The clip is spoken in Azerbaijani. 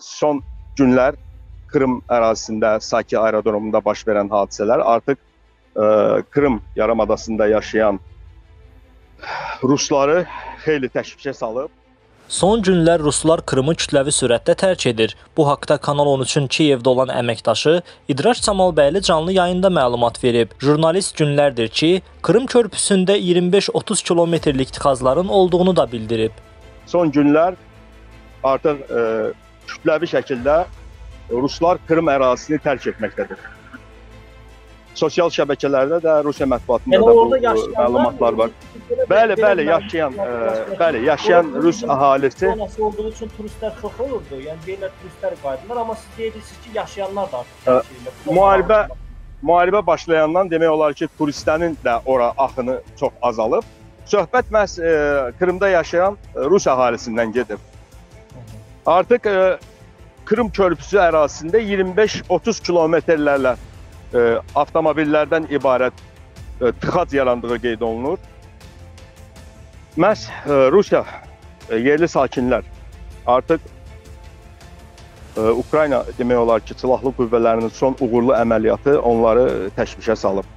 son günlər Krım ərazisində, Saki aerodromunda baş verən hadisələr artıq e, Krım yarımadasında yaşayan Rusları xeyli təşvişə salıb. Son günlər ruslar Krımı kütləvi sürətdə tərk edir. Bu haqda Kanal 13-ün Kiyevdə olan əməkdaşı İdraç Samalbəyli canlı yayında məlumat verib. Jurnalist günlərdir ki, Krım körpüsündə 25-30 kilometrlik tıxazların olduğunu da bildirib. Son günlər artıq e, kütləvi şəkildə Ruslar Krım ərazisini tərk etməkdədir. Sosial şəbəkələrdə də, Rusiya mətbuatında Yəni da bu e, məlumatlar var. Bəli, bəli, yaşayan, e, bəli, yaşayan Rus əhalisi olduğu üçün turistlər çox olurdu. Yəni deyirlər turistlər qayıdırlar, amma siz deyirsiniz ki, yaşayanlar da artıq Ə, edir. müharibə müharibə başlayandan demək olar ki, turistlərin də ora axını çox azalıb. Söhbət məhz e, Krımda yaşayan e, Rus əhalisindən gedir. Artıq e, Krım körpüsü ərazisində 25-30 kilometrlərlə e, avtomobillərdən ibarət e, tıxac yarandığı qeyd olunur. Məhz Rusiya yerli sakinlər artıq Ukrayna demək olar ki, silahlı qüvvələrinin son uğurlu əməliyyatı onları təşvişə salıb.